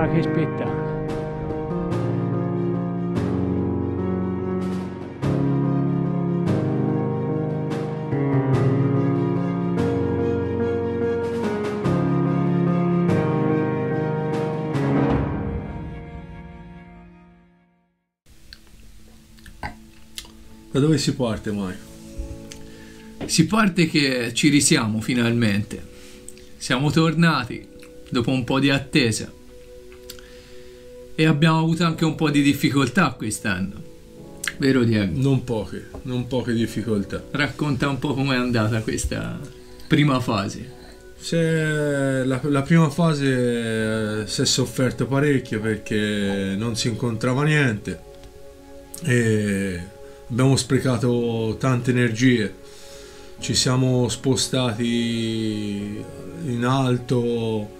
Ma che spettacolo! Da dove si parte mai? Si parte che ci risiamo finalmente. Siamo tornati dopo un po' di attesa. E abbiamo avuto anche un po' di difficoltà quest'anno. Vero Diego? Non poche, non poche difficoltà. Racconta un po' com'è andata questa prima fase. Se la, la prima fase eh, si è sofferto parecchio perché non si incontrava niente e abbiamo sprecato tante energie. Ci siamo spostati in alto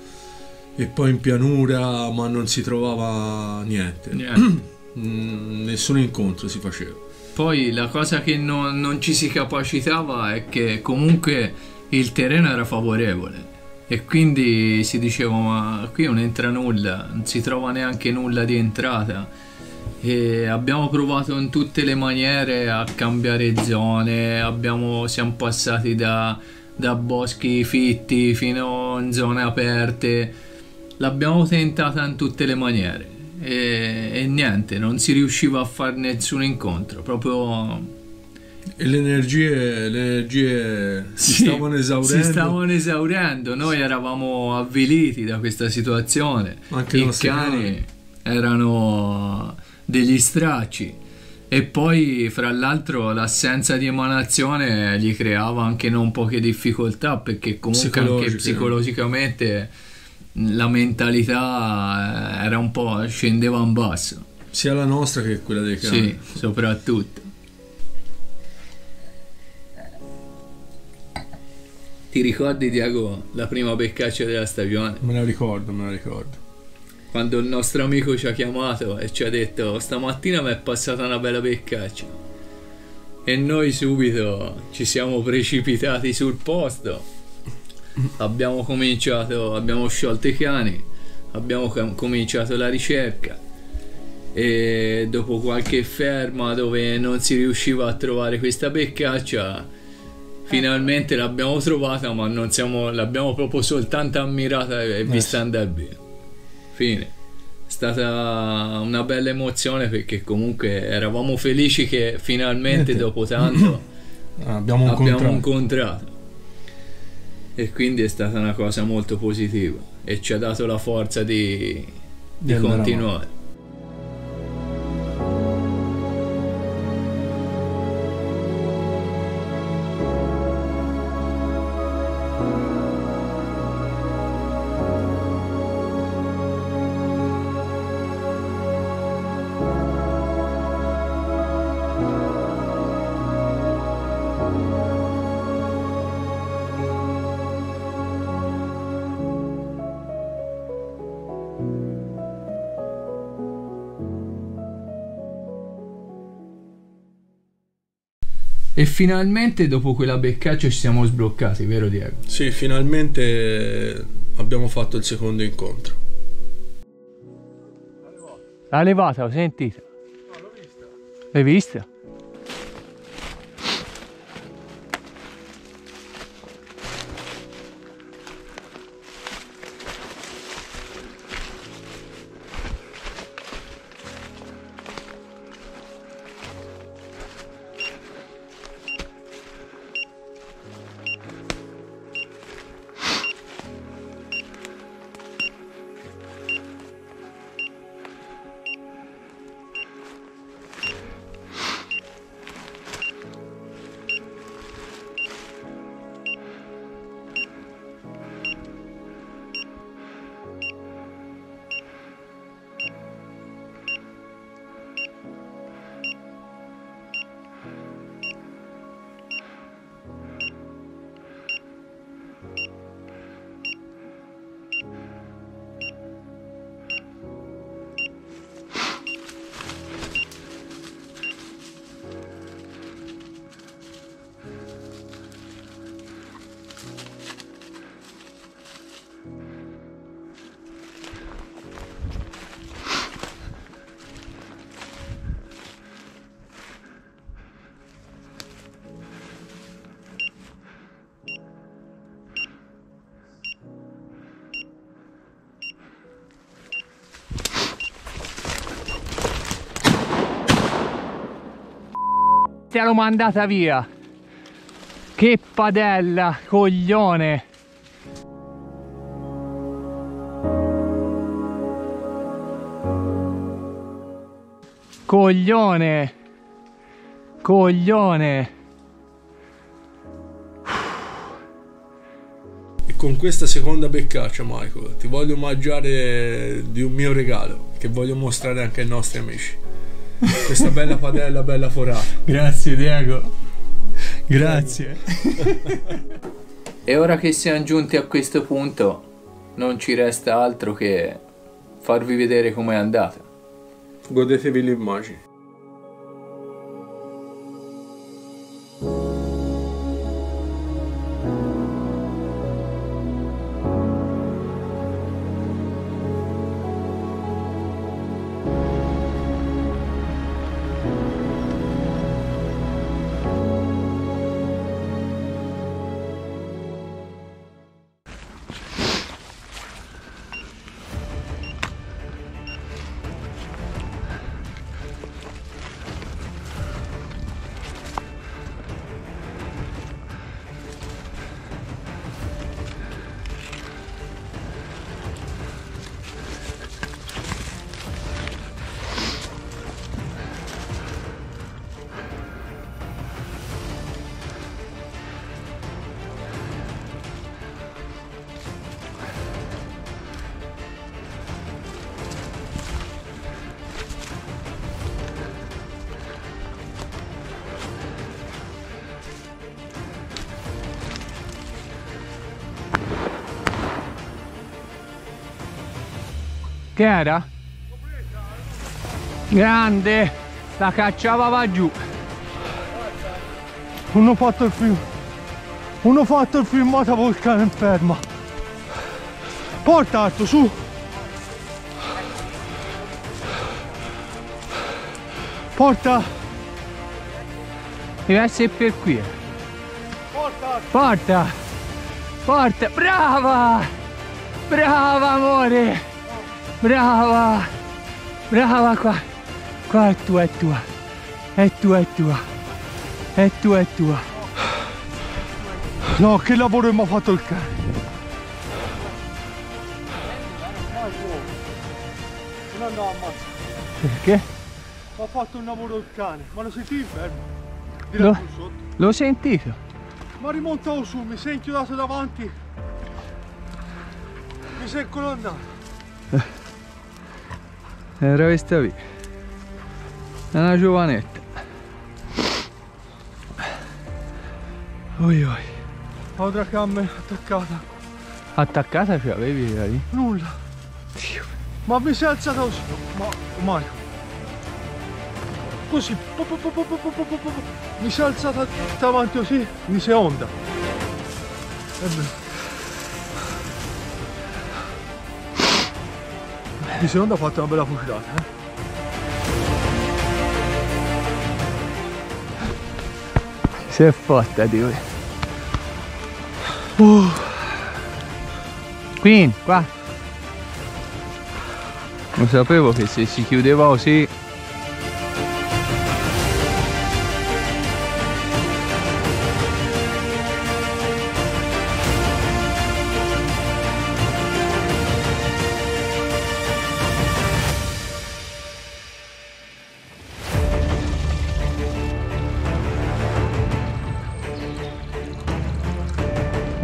e poi in pianura, ma non si trovava niente. Niente. Mm, Nessun incontro si faceva. Poi la cosa che non, non ci si capacitava è che comunque il terreno era favorevole e quindi si diceva ma qui non entra nulla, non si trova neanche nulla di entrata e abbiamo provato in tutte le maniere a cambiare zone, abbiamo, siamo passati da, da boschi fitti fino in zone aperte, l'abbiamo tentata in tutte le maniere e, e niente, non si riusciva a fare nessun incontro, proprio E le energie, le energie si Sì, stavano esaurendo. Si stavano esaurendo, noi eravamo avviliti da questa situazione. Anche i cani erano degli stracci. E poi, fra l'altro, l'assenza di emanazione gli creava anche non poche difficoltà perché comunque anche psicologicamente la mentalità era un po' scendeva in basso. Sia la nostra che quella dei cani. Sì, soprattutto. Ti ricordi, Diago, la prima beccaccia della stagione? Me la ricordo, me la ricordo. Quando il nostro amico ci ha chiamato e ci ha detto stamattina mi è passata una bella beccaccia. E noi subito ci siamo precipitati sul posto. Abbiamo cominciato, abbiamo sciolto i cani, abbiamo com- cominciato la ricerca. E dopo qualche ferma dove non si riusciva a trovare questa beccaccia, finalmente l'abbiamo trovata, ma non siamo, l'abbiamo proprio soltanto ammirata e vista andare via. Fine. È stata una bella emozione perché comunque eravamo felici che finalmente dopo tanto abbiamo incontrato. abbiamo incontrato. E quindi è stata una cosa molto positiva e ci ha dato la forza di, di continuare. E finalmente dopo quella beccaccia ci siamo sbloccati, vero Diego? Sì, finalmente abbiamo fatto il secondo incontro. La levata, ho sentito. L'hai vista? L'ho mandata via. Che padella, coglione. Coglione. Coglione. E con questa seconda beccaccia, Michael, ti voglio omaggiare di un mio regalo che voglio mostrare anche ai nostri amici. Questa bella padella, bella forata. Grazie Diego. Grazie. e ora che siamo giunti a questo punto, non ci resta altro che farvi vedere com'è andata. Godetevi l'immagine. Che era? Grande! La cacciava va giù. Uno fatto il film. Uno fatto il filmato vulcano in ferma. Porta Arto su. Porta. Deve essere per qui. Porta. Porta. Porta. Brava! Brava amore! Brava! Brava qua! Qua è tua, è tua! È tua, è tua! È tua, è tua! No, che lavoro mi ha fatto il cane. Non andavo a ammazzare. Perché? Mi ha fatto un lavoro il cane. Ma lo sentivi fermo? Lo-. L'ho sentito! Ma rimontavo su, mi sei inchiodato davanti. Mi sei colonnato. Eh, era questa qui è una giovanetta. Ui ui altra camera attaccata. Attaccata ce l'avevi lì? nulla. Dio. ma mi sei alzata così. Ma Mario. Così. Mi sei alzata davanti così mi sei onda. E Mi sei onda ha fatto una bella fucilata, eh? Si è fatta di lui. Qui, qua. Lo sapevo che se si chiudeva così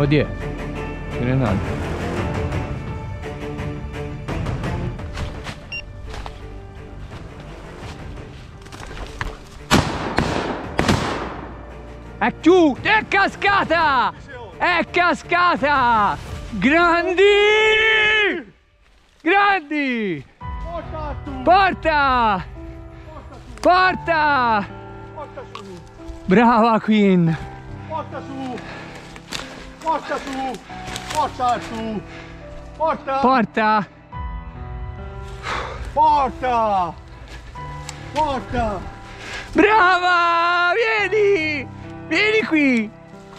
Renato. È giù! È cascata! È cascata! Grandi! Grandi! Porta! Porta! Brava Queen! Porta su! Porta su! Porta su! Porta! Porta! Porta! Porta! Brava! Vieni! Vieni qui!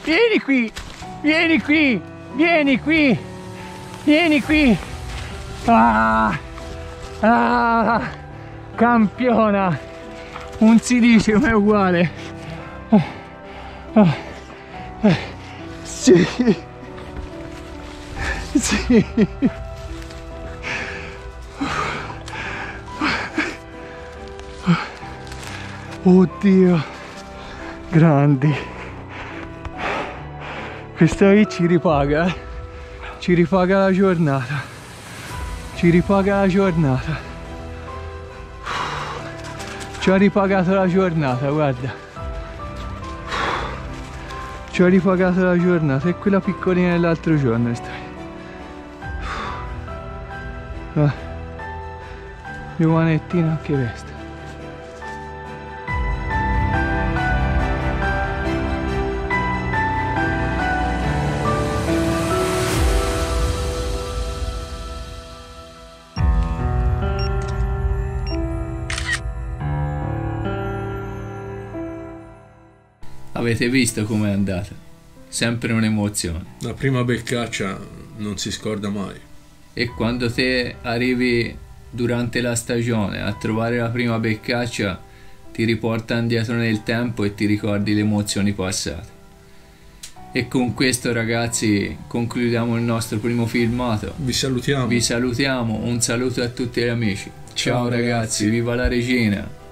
Vieni qui! Vieni qui! Vieni qui! Vieni qui! Ah! Ah! Campiona! Un si dice ma è uguale! Ah, eh, sì. Sì. Oddio, grandi. Questa qui ci ripaga, eh? Ci ripaga la giornata. Ci ripaga la giornata. Ci ha ripagato la giornata, guarda. Ci ha ripagato la giornata. E quella piccolina dell'altro giorno stai. Ah. Giovanettina anche questa. Avete visto com'è andata? Sempre un'emozione. La prima beccaccia non si scorda mai. E quando te arrivi durante la stagione a trovare la prima beccaccia, ti riporta indietro nel tempo e ti ricordi le emozioni passate. E con questo ragazzi concludiamo il nostro primo filmato. Vi salutiamo. Vi salutiamo, un saluto a tutti gli amici. Ciao, Ciao, ragazzi, ragazzi. viva la regina!